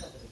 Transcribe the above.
muchas veces